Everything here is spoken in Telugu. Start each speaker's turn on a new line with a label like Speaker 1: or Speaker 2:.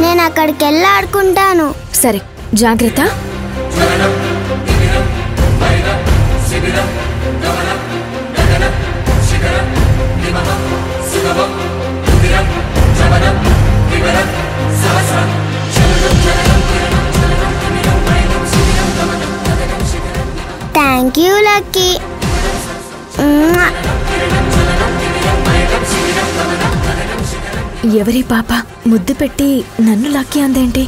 Speaker 1: నేను అక్కడికి వెళ్ళి ఆడుకుంటాను.
Speaker 2: సరే జాగ్రత్త.
Speaker 1: Thank you Lucky.
Speaker 2: ఎవరి పాప ముద్దు పెట్టి నన్ను లాక్కి అందేంటి?